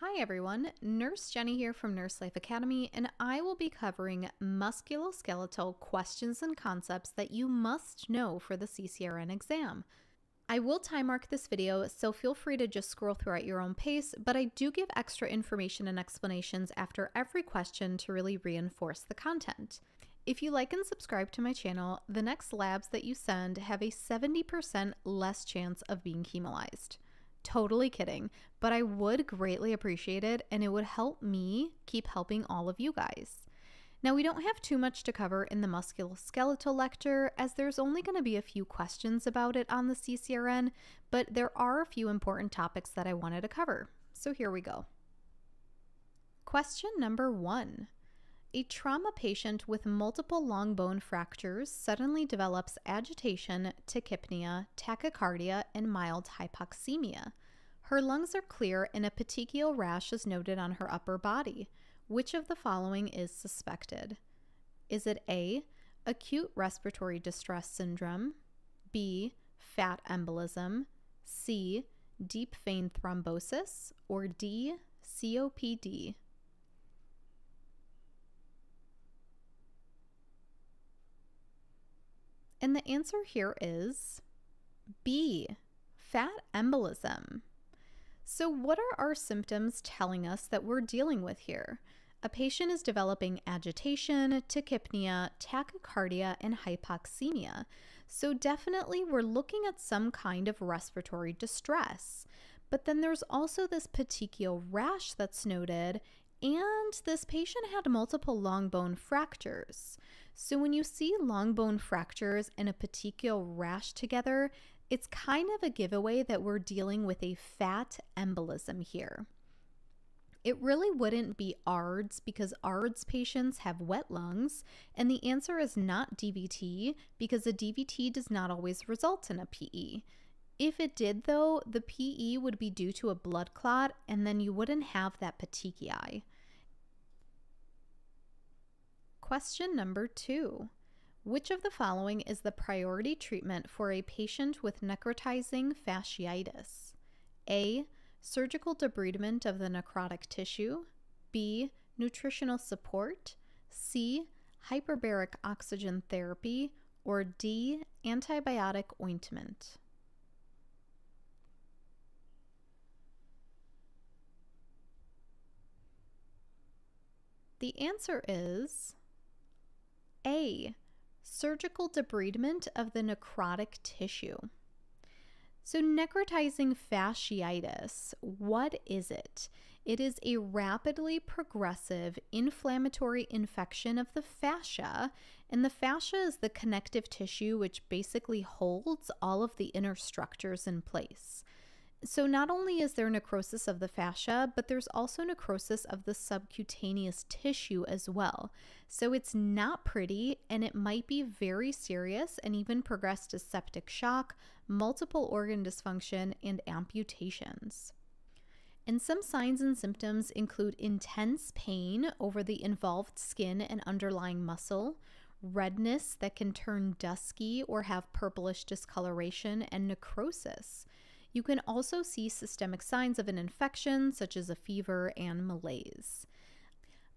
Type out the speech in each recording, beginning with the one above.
Hi everyone, Nurse Jenny here from Nurse Life Academy, and I will be covering musculoskeletal questions and concepts that you must know for the CCRN exam. I will time mark this video, so feel free to just scroll through at your own pace, but I do give extra information and explanations after every question to really reinforce the content. If you like and subscribe to my channel, the next labs that you send have a 70% less chance of being hemolyzed. Totally kidding, but I would greatly appreciate it and it would help me keep helping all of you guys. Now, we don't have too much to cover in the musculoskeletal lecture, as there's only going to be a few questions about it on the CCRN, but there are a few important topics that I wanted to cover. So here we go. Question number one A trauma patient with multiple long bone fractures suddenly develops agitation, tachypnea, tachycardia, and mild hypoxemia. Her lungs are clear and a petechial rash is noted on her upper body. Which of the following is suspected? Is it A, acute respiratory distress syndrome, B, fat embolism, C, deep vein thrombosis, or D, COPD? And the answer here is B, fat embolism. So, what are our symptoms telling us that we're dealing with here? A patient is developing agitation, tachypnea, tachycardia, and hypoxemia. So, definitely, we're looking at some kind of respiratory distress. But then there's also this petechial rash that's noted, and this patient had multiple long bone fractures. So, when you see long bone fractures and a petechial rash together, it's kind of a giveaway that we're dealing with a fat embolism here. It really wouldn't be ARDS because ARDS patients have wet lungs, and the answer is not DVT because a DVT does not always result in a PE. If it did, though, the PE would be due to a blood clot, and then you wouldn't have that petechiae. Question number two which of the following is the priority treatment for a patient with necrotizing fasciitis? A. Surgical debridement of the necrotic tissue. B. Nutritional support. C. Hyperbaric oxygen therapy. Or D. Antibiotic ointment. The answer is A surgical debridement of the necrotic tissue. So, necrotizing fasciitis, what is it? It is a rapidly progressive inflammatory infection of the fascia, and the fascia is the connective tissue which basically holds all of the inner structures in place. So, not only is there necrosis of the fascia, but there's also necrosis of the subcutaneous tissue as well. So, it's not pretty and it might be very serious and even progress to septic shock, multiple organ dysfunction, and amputations. And some signs and symptoms include intense pain over the involved skin and underlying muscle, redness that can turn dusky or have purplish discoloration, and necrosis. You can also see systemic signs of an infection, such as a fever and malaise.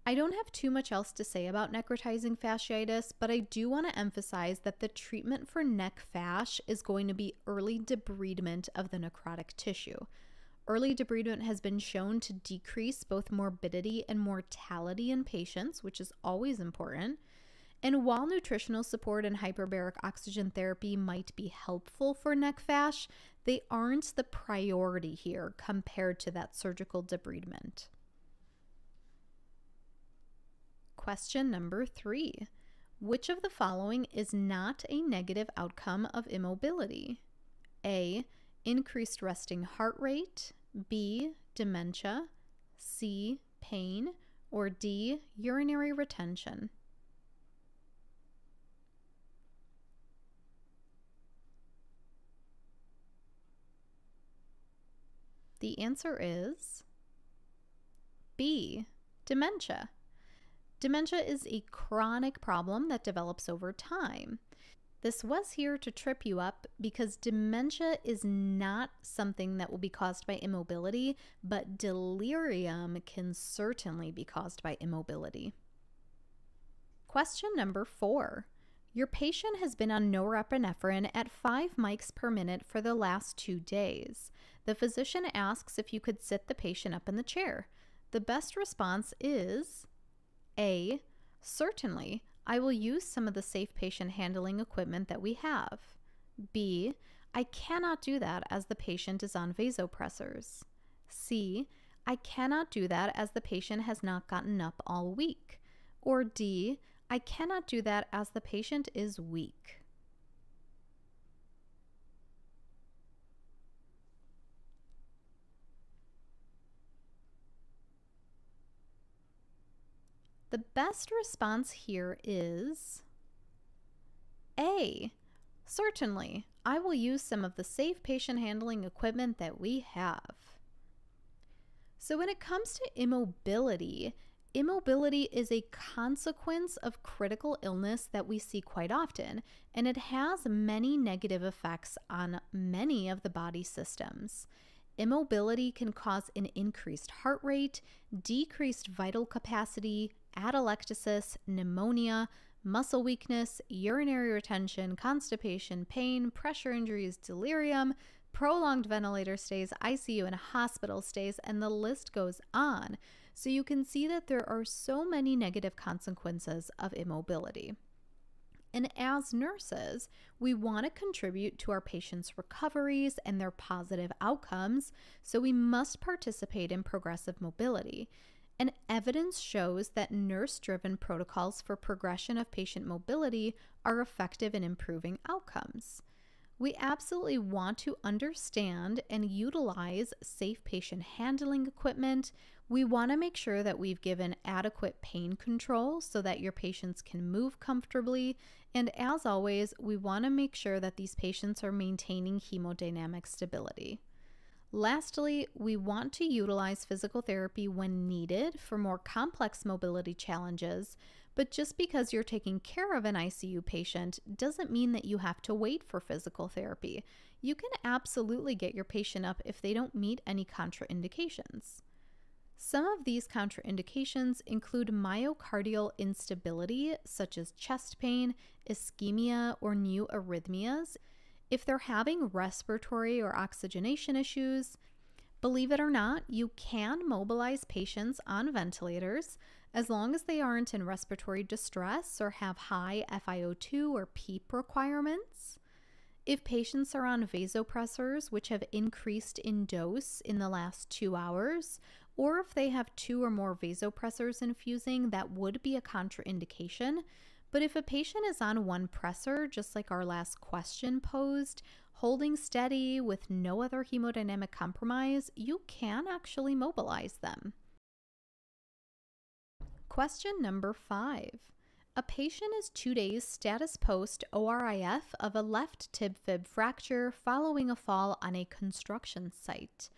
I don't have too much else to say about necrotizing fasciitis, but I do want to emphasize that the treatment for nec fasc is going to be early debridement of the necrotic tissue. Early debridement has been shown to decrease both morbidity and mortality in patients, which is always important. And while nutritional support and hyperbaric oxygen therapy might be helpful for nec fasc, they aren't the priority here compared to that surgical debridement. Question number three Which of the following is not a negative outcome of immobility? A. Increased resting heart rate, B. Dementia, C. Pain, or D. Urinary retention. The answer is B. Dementia. Dementia is a chronic problem that develops over time. This was here to trip you up because dementia is not something that will be caused by immobility, but delirium can certainly be caused by immobility. Question number four. Your patient has been on norepinephrine at 5 mics per minute for the last two days. The physician asks if you could sit the patient up in the chair. The best response is A. Certainly, I will use some of the safe patient handling equipment that we have. B. I cannot do that as the patient is on vasopressors. C. I cannot do that as the patient has not gotten up all week. Or D. I cannot do that as the patient is weak. The best response here is A. Certainly, I will use some of the safe patient handling equipment that we have. So, when it comes to immobility, immobility is a consequence of critical illness that we see quite often, and it has many negative effects on many of the body systems. Immobility can cause an increased heart rate, decreased vital capacity, atelectasis, pneumonia, muscle weakness, urinary retention, constipation, pain, pressure injuries, delirium, prolonged ventilator stays, ICU and hospital stays, and the list goes on. So you can see that there are so many negative consequences of immobility. And as nurses, we want to contribute to our patients' recoveries and their positive outcomes, so we must participate in progressive mobility. And evidence shows that nurse driven protocols for progression of patient mobility are effective in improving outcomes. We absolutely want to understand and utilize safe patient handling equipment. We want to make sure that we've given adequate pain control so that your patients can move comfortably. And as always, we want to make sure that these patients are maintaining hemodynamic stability. Lastly, we want to utilize physical therapy when needed for more complex mobility challenges, but just because you're taking care of an ICU patient doesn't mean that you have to wait for physical therapy. You can absolutely get your patient up if they don't meet any contraindications. Some of these contraindications include myocardial instability, such as chest pain, ischemia, or new arrhythmias if they're having respiratory or oxygenation issues, believe it or not, you can mobilize patients on ventilators as long as they aren't in respiratory distress or have high FiO2 or PEEP requirements. If patients are on vasopressors, which have increased in dose in the last two hours, or if they have two or more vasopressors infusing, that would be a contraindication but if a patient is on one pressor, just like our last question posed, holding steady with no other hemodynamic compromise, you can actually mobilize them. Question number five. A patient is two days status post ORIF of a left tib fib fracture following a fall on a construction site.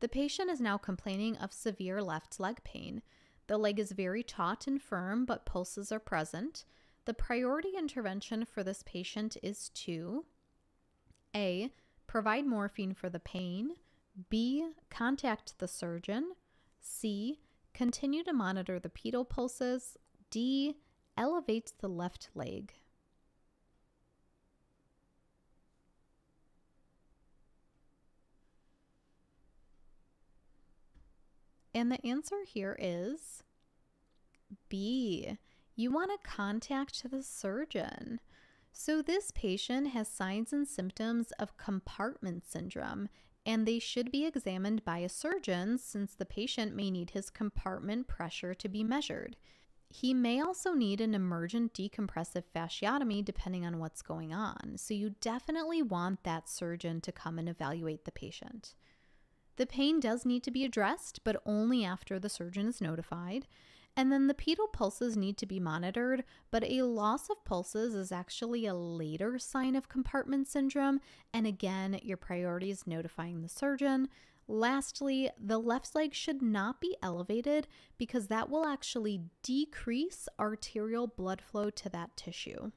The patient is now complaining of severe left leg pain. The leg is very taut and firm, but pulses are present. The priority intervention for this patient is to A. Provide morphine for the pain, B. Contact the surgeon, C. Continue to monitor the pedal pulses, D. Elevate the left leg. And the answer here is B you want to contact the surgeon. So, this patient has signs and symptoms of compartment syndrome, and they should be examined by a surgeon since the patient may need his compartment pressure to be measured. He may also need an emergent decompressive fasciotomy depending on what's going on, so you definitely want that surgeon to come and evaluate the patient. The pain does need to be addressed, but only after the surgeon is notified. And then the pedal pulses need to be monitored, but a loss of pulses is actually a later sign of compartment syndrome. And again, your priority is notifying the surgeon. Lastly, the left leg should not be elevated because that will actually decrease arterial blood flow to that tissue.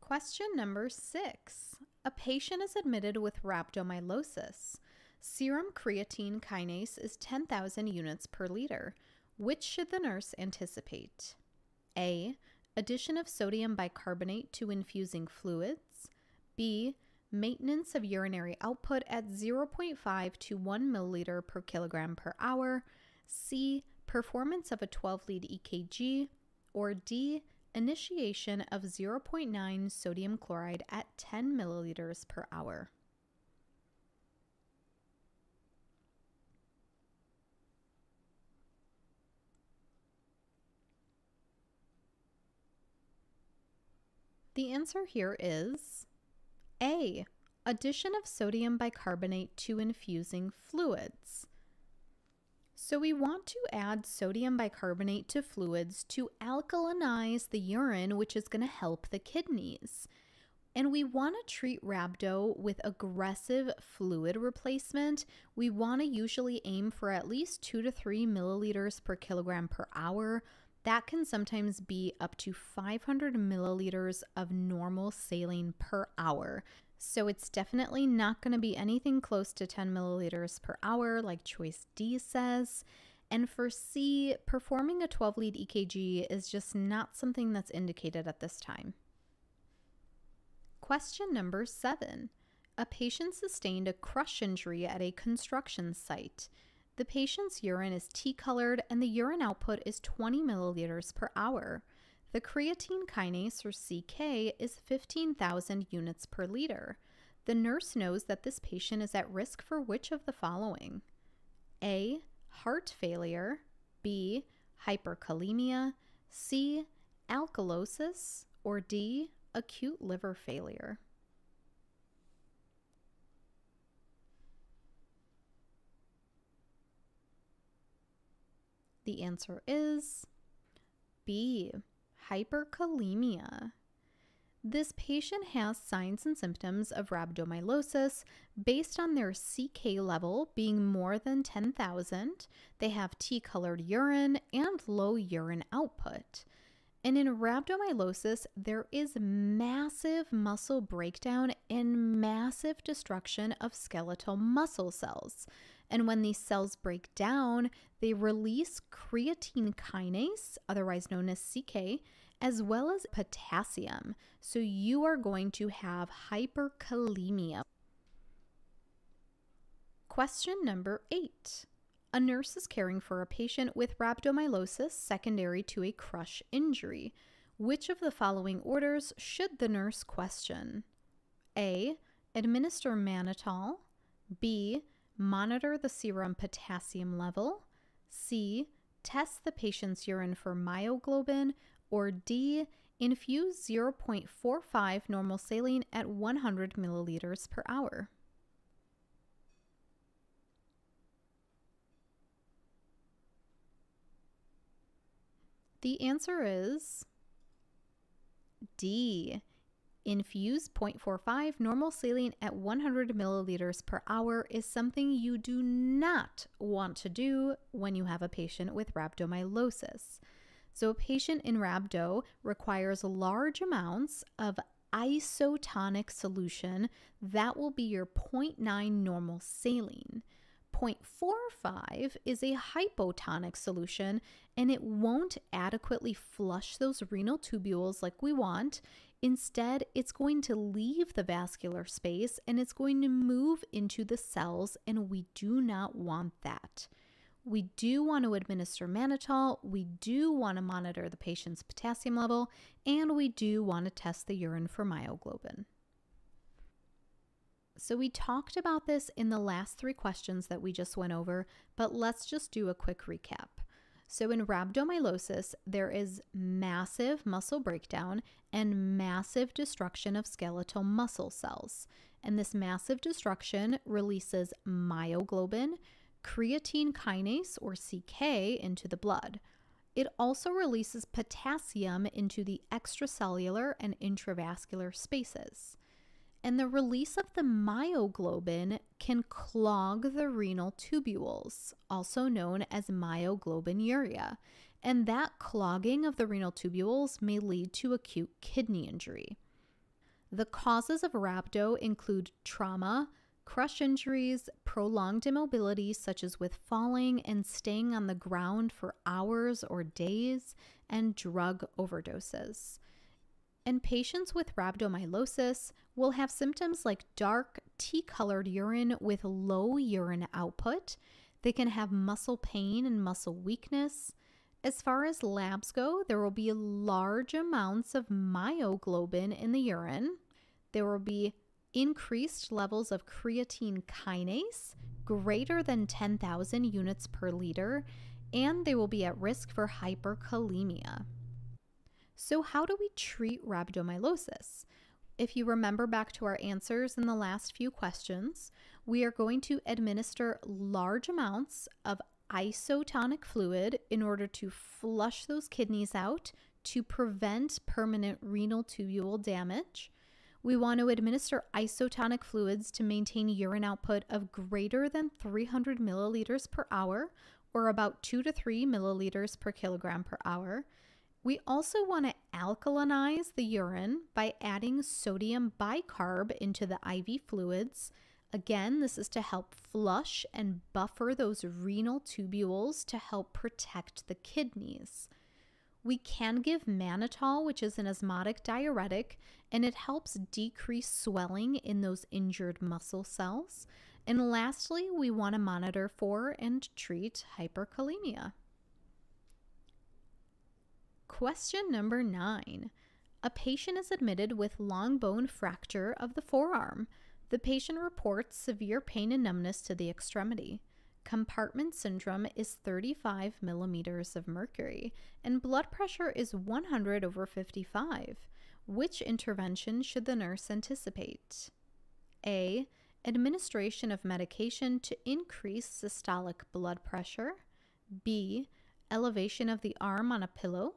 Question number six. A patient is admitted with rhabdomyolysis. Serum creatine kinase is 10,000 units per liter. Which should the nurse anticipate? A. Addition of sodium bicarbonate to infusing fluids. B. Maintenance of urinary output at 0.5 to 1 milliliter per kilogram per hour. C. Performance of a 12 lead EKG. Or D. Initiation of 0.9 sodium chloride at 10 milliliters per hour. The answer here is A. Addition of sodium bicarbonate to infusing fluids. So, we want to add sodium bicarbonate to fluids to alkalinize the urine, which is going to help the kidneys. And we want to treat rhabdo with aggressive fluid replacement. We want to usually aim for at least two to three milliliters per kilogram per hour. That can sometimes be up to 500 milliliters of normal saline per hour. So it's definitely not going to be anything close to 10 milliliters per hour, like choice D says. And for C, performing a 12 lead EKG is just not something that's indicated at this time. Question number seven A patient sustained a crush injury at a construction site. The patient's urine is tea colored and the urine output is 20 milliliters per hour. The creatine kinase, or CK, is 15,000 units per liter. The nurse knows that this patient is at risk for which of the following? A. Heart failure. B. Hyperkalemia. C. Alkalosis. Or D. Acute liver failure. The answer is B hyperkalemia. This patient has signs and symptoms of rhabdomyolysis based on their CK level being more than 10,000. They have tea colored urine and low urine output. And in rhabdomyolysis, there is massive muscle breakdown and massive destruction of skeletal muscle cells. And when these cells break down, they release creatine kinase, otherwise known as CK, as well as potassium. So you are going to have hyperkalemia. Question number eight. A nurse is caring for a patient with rhabdomyolysis secondary to a crush injury. Which of the following orders should the nurse question? A. Administer mannitol. B. Monitor the serum potassium level. C. Test the patient's urine for myoglobin or D, infuse 0.45 normal saline at 100 milliliters per hour. The answer is D. Infuse 0.45 normal saline at 100 milliliters per hour is something you do not want to do when you have a patient with rhabdomyolysis. So, a patient in rhabdo requires large amounts of isotonic solution. That will be your 0.9 normal saline. 0.45 is a hypotonic solution and it won't adequately flush those renal tubules like we want. Instead, it's going to leave the vascular space and it's going to move into the cells, and we do not want that. We do want to administer mannitol, we do want to monitor the patient's potassium level, and we do want to test the urine for myoglobin. So, we talked about this in the last three questions that we just went over, but let's just do a quick recap. So, in rhabdomyolysis, there is massive muscle breakdown and massive destruction of skeletal muscle cells. And this massive destruction releases myoglobin, creatine kinase or CK into the blood. It also releases potassium into the extracellular and intravascular spaces. And the release of the myoglobin can clog the renal tubules, also known as myoglobinuria. And that clogging of the renal tubules may lead to acute kidney injury. The causes of rhabdo include trauma, crush injuries, prolonged immobility, such as with falling and staying on the ground for hours or days, and drug overdoses. And patients with rhabdomyolysis will have symptoms like dark, tea colored urine with low urine output. They can have muscle pain and muscle weakness. As far as labs go, there will be large amounts of myoglobin in the urine. There will be increased levels of creatine kinase greater than 10,000 units per liter, and they will be at risk for hyperkalemia. So, how do we treat rhabdomyolysis? If you remember back to our answers in the last few questions, we are going to administer large amounts of isotonic fluid in order to flush those kidneys out to prevent permanent renal tubule damage. We want to administer isotonic fluids to maintain urine output of greater than 300 milliliters per hour, or about 2 to 3 milliliters per kilogram per hour. We also want to alkalinize the urine by adding sodium bicarb into the IV fluids. Again, this is to help flush and buffer those renal tubules to help protect the kidneys. We can give mannitol, which is an osmotic diuretic, and it helps decrease swelling in those injured muscle cells. And lastly, we want to monitor for and treat hyperkalemia. Question number nine. A patient is admitted with long bone fracture of the forearm. The patient reports severe pain and numbness to the extremity. Compartment syndrome is 35 millimeters of mercury, and blood pressure is 100 over 55. Which intervention should the nurse anticipate? A. Administration of medication to increase systolic blood pressure. B. Elevation of the arm on a pillow.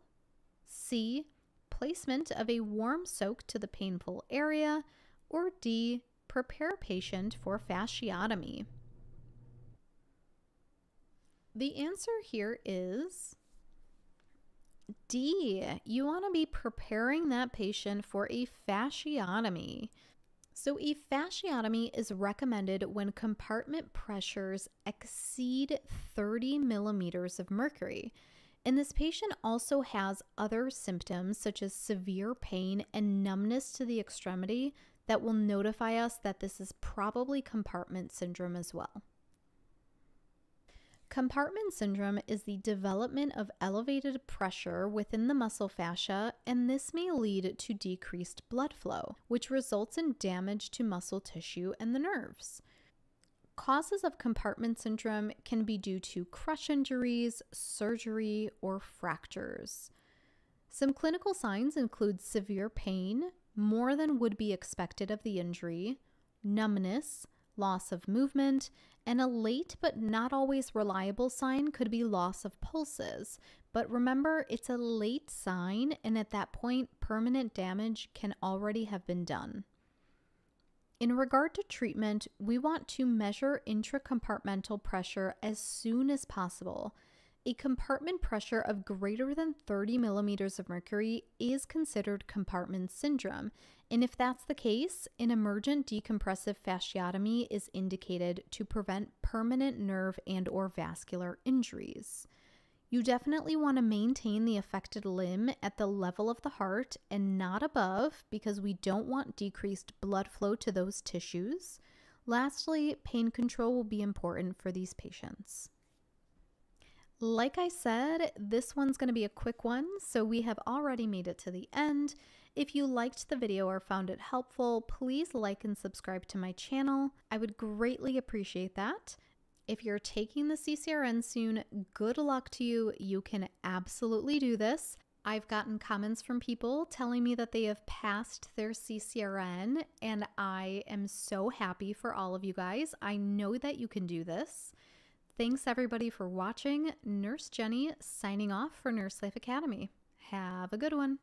C. Placement of a warm soak to the painful area. Or D. Prepare patient for fasciotomy. The answer here is D. You want to be preparing that patient for a fasciotomy. So, a fasciotomy is recommended when compartment pressures exceed 30 millimeters of mercury. And this patient also has other symptoms such as severe pain and numbness to the extremity that will notify us that this is probably compartment syndrome as well. Compartment syndrome is the development of elevated pressure within the muscle fascia, and this may lead to decreased blood flow, which results in damage to muscle tissue and the nerves. Causes of compartment syndrome can be due to crush injuries, surgery, or fractures. Some clinical signs include severe pain, more than would be expected of the injury, numbness, loss of movement, and a late but not always reliable sign could be loss of pulses. But remember, it's a late sign, and at that point, permanent damage can already have been done. In regard to treatment, we want to measure intracompartmental pressure as soon as possible. A compartment pressure of greater than 30 millimeters of mercury is considered compartment syndrome, and if that's the case, an emergent decompressive fasciotomy is indicated to prevent permanent nerve and or vascular injuries. You definitely want to maintain the affected limb at the level of the heart and not above because we don't want decreased blood flow to those tissues. Lastly, pain control will be important for these patients. Like I said, this one's going to be a quick one, so we have already made it to the end. If you liked the video or found it helpful, please like and subscribe to my channel. I would greatly appreciate that. If you're taking the CCRN soon, good luck to you. You can absolutely do this. I've gotten comments from people telling me that they have passed their CCRN, and I am so happy for all of you guys. I know that you can do this. Thanks everybody for watching. Nurse Jenny signing off for Nurse Life Academy. Have a good one.